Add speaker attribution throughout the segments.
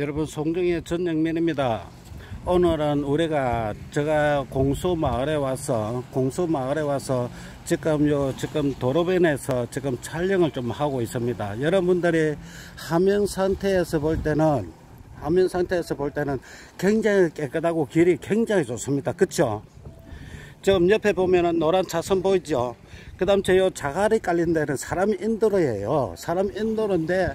Speaker 1: 여러분 송정의 전영민입니다. 오늘은 우리가 제가 공수마을에 와서 공수마을에 와서 지금 요 지금 도로변에서 지금 촬영을 좀 하고 있습니다. 여러분들이 화면 상태에서 볼 때는 화면 상태에서 볼 때는 굉장히 깨끗하고 길이 굉장히 좋습니다. 그쵸? 지금 옆에 보면은 노란 차선 보이죠? 그 다음 저 요 자갈이 깔린 데는 사람 인도로예요. 사람 인도로인데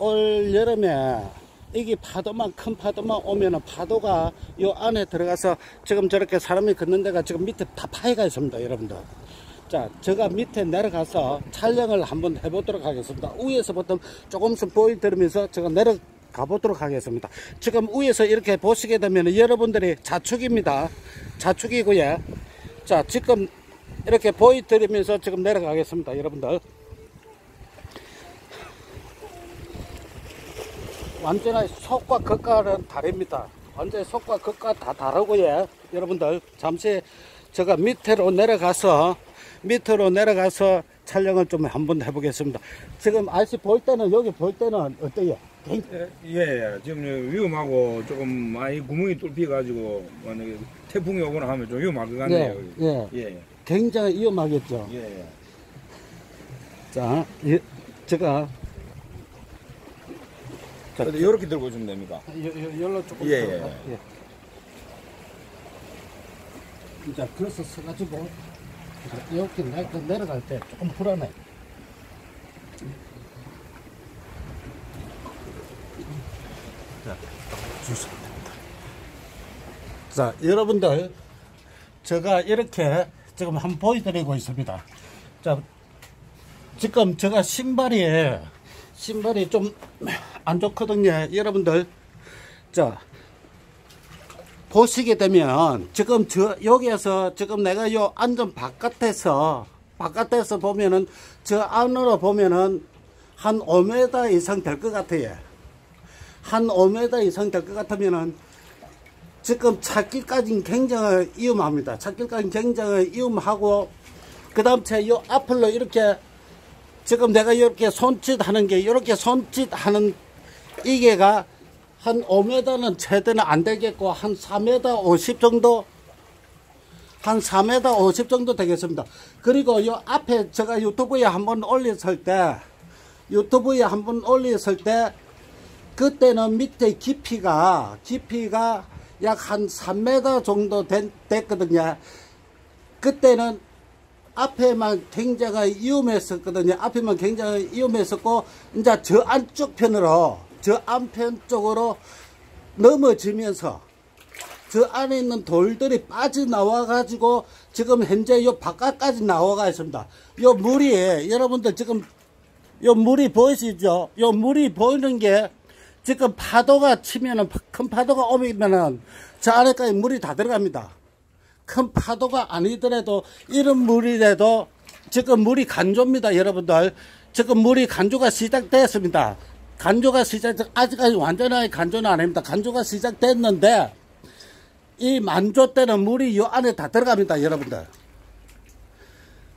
Speaker 1: 올 여름에 이게 파도만 큰 파도만 오면은 파도가 요 안에 들어가서 지금 저렇게 사람이 걷는 데가 지금 밑에 파파이가 있습니다 여러분들. 자 제가 밑에 내려가서 촬영을 한번 해보도록 하겠습니다. 위에서부터 조금씩 보여드리면서 제가 내려 가 보도록 하겠습니다. 지금 위에서 이렇게 보시게 되면 여러분들이 자축입니다. 자축이고요. 자 지금 이렇게 보여드리면서 지금 내려가겠습니다 여러분들 완전히 속과 겉과는 다릅니다. 완전히 속과 겉과 다 다르고요. 여러분들 잠시 제가 밑으로 내려가서 밑으로 내려가서 촬영을 좀 한번 해보겠습니다. 지금 아저씨 볼 때는 여기 볼 때는 어때요?
Speaker 2: 예, 예, 지금 위험하고 조금 많이 구멍이 뚫혀가지고 만약에 태풍이 오거나 하면 좀 위험할 것 같네요.
Speaker 1: 예, 예.
Speaker 2: 예,
Speaker 1: 굉장히 위험하겠죠.
Speaker 2: 예.
Speaker 1: 자, 예, 제가 자,
Speaker 2: 근데 이렇게 들고 됩니까?
Speaker 1: 요, 요, 열로 조금
Speaker 2: 예,
Speaker 1: 더,
Speaker 2: 예.
Speaker 1: 예. 이제 그래서 서가지고 이렇게 내, 내려갈 때 조금 불안해. 자, 주시면 됩니다. 자, 여러분들, 제가 이렇게 지금 한번 보여드리고 있습니다. 자, 지금 제가 신발이, 신발이 좀 안 좋거든요. 여러분들, 자, 보시게 되면 지금 저 여기에서 지금 내가 요 안전 바깥에서 바깥에서 보면은 저 안으로 보면은 한 5m 이상 될 것 같아요. 한 5m 이상 될 것 같으면은 지금 찾기까지는 굉장히 위험합니다. 찾기까지는 굉장히 위험하고 그 다음 제요 앞으로 이렇게 지금 내가 이렇게 손짓하는 게 이렇게 손짓하는 이게가 한 5m는 최대는 안 되겠고 한 4m 50 정도 한 4m 50 정도 되겠습니다. 그리고 요 앞에 제가 유튜브에 한번 올렸을 때 유튜브에 한번 올렸을 때 그때는 밑에 깊이가 깊이가 약 한 3m 정도 된, 됐거든요. 그때는 앞에만 굉장히 위험했었거든요. 앞에만 굉장히 위험했었고 이제 저 안쪽 편으로 저 안편 쪽으로 넘어지면서 저 안에 있는 돌들이 빠져나와 가지고 지금 현재 요 바깥까지 나와가 있습니다. 요 물이 여러분들 지금 요 물이 보이시죠? 요 물이 보이는 게 지금 파도가 치면은 큰 파도가 오면은 저 안에까지 물이 다 들어갑니다. 큰 파도가 아니더라도 이런 물이라도 지금 물이 간조입니다 여러분들. 지금 물이 간조가 시작됐습니다. 간조가 시작 아직까지 완전하게 간조는 아닙니다. 간조가 시작됐는데 이 만조 때는 물이 이 안에 다 들어갑니다 여러분들.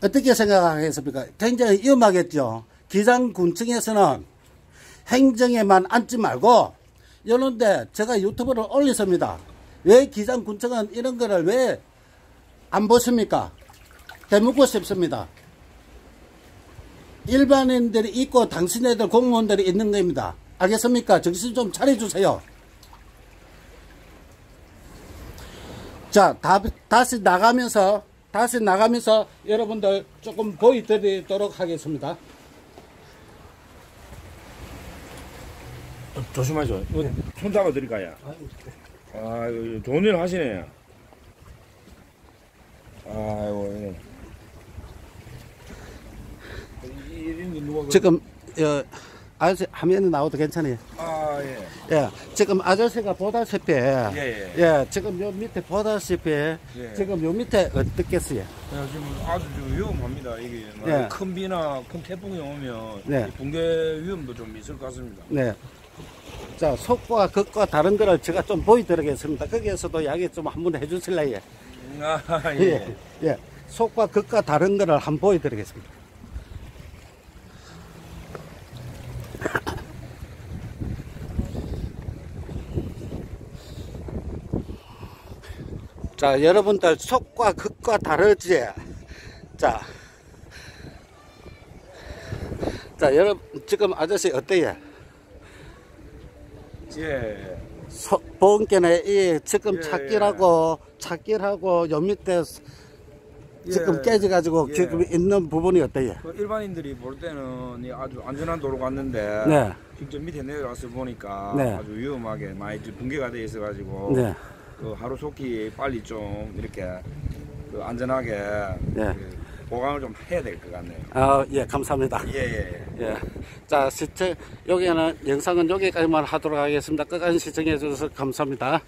Speaker 1: 어떻게 생각하겠습니까? 굉장히 위험하겠죠. 기장군청에서는 행정에만 앉지 말고 이런데 제가 유튜브를 올렸습니다. 왜 기장군청은 이런 거를 왜 안 보십니까? 대묻고 싶습니다. 일반인들이 있고 당신네들 공무원들이 있는 겁니다. 알겠습니까? 정신 좀 차려주세요. 자, 다, 다시 나가면서, 다시 나가면서 여러분들 조금 보여드리도록 하겠습니다.
Speaker 2: 어, 조심하죠. 이거 손 잡아 드릴까요? 아, 이거 좋은 일 하시네. 아이고, 예. 이런 게 누가 그-
Speaker 1: 지금, 어, 아저씨 화면에 나와도 괜찮아요.
Speaker 2: 아, 예.
Speaker 1: 예, 지금 아저씨가 보다시피,
Speaker 2: 예, 예.
Speaker 1: 예, 지금 요 밑에 보다시피,
Speaker 2: 예.
Speaker 1: 지금 요 밑에 어떻겠어요?
Speaker 2: 야, 지금 아주 좀 위험합니다. 이게 뭐
Speaker 1: 네.
Speaker 2: 큰 비나 큰 태풍이 오면
Speaker 1: 네.
Speaker 2: 이 붕괴 위험도 좀 있을 것 같습니다.
Speaker 1: 네. 자, 속과 겉과 다른 거를 제가 좀 보여드리겠습니다. 거기에서도 이야기 좀 한번 해주실래요?
Speaker 2: 아,
Speaker 1: 예.
Speaker 2: 예.
Speaker 1: 예. 속과 겉과 다른 거를 한번 보여드리겠습니다. 자, 여러분들 속과 극과 다르지? 자. 자, 여러분, 지금 아저씨 어때요?
Speaker 2: 예.
Speaker 1: 소, 보험견에 이 지금
Speaker 2: 예,
Speaker 1: 찾기라고, 찾기라고 요 밑에 지금
Speaker 2: 예.
Speaker 1: 깨져가지고
Speaker 2: 예.
Speaker 1: 지금 있는 부분이 어때요?
Speaker 2: 그 일반인들이 볼 때는 이 아주 안전한 도로 갔는데
Speaker 1: 네.
Speaker 2: 직접 밑에 내려가서 보니까
Speaker 1: 네.
Speaker 2: 아주 위험하게 많이 붕괴가 돼 있어가지고
Speaker 1: 네.
Speaker 2: 그 하루속히 빨리 좀 이렇게 그 안전하게
Speaker 1: 네.
Speaker 2: 그 보강을 좀 해야 될 것 같네요.
Speaker 1: 아, 예, 감사합니다.
Speaker 2: 예 예 예.
Speaker 1: 예. 자, 시청, 여기는 영상은 여기까지만 하도록 하겠습니다. 끝까지 시청해 주셔서 감사합니다.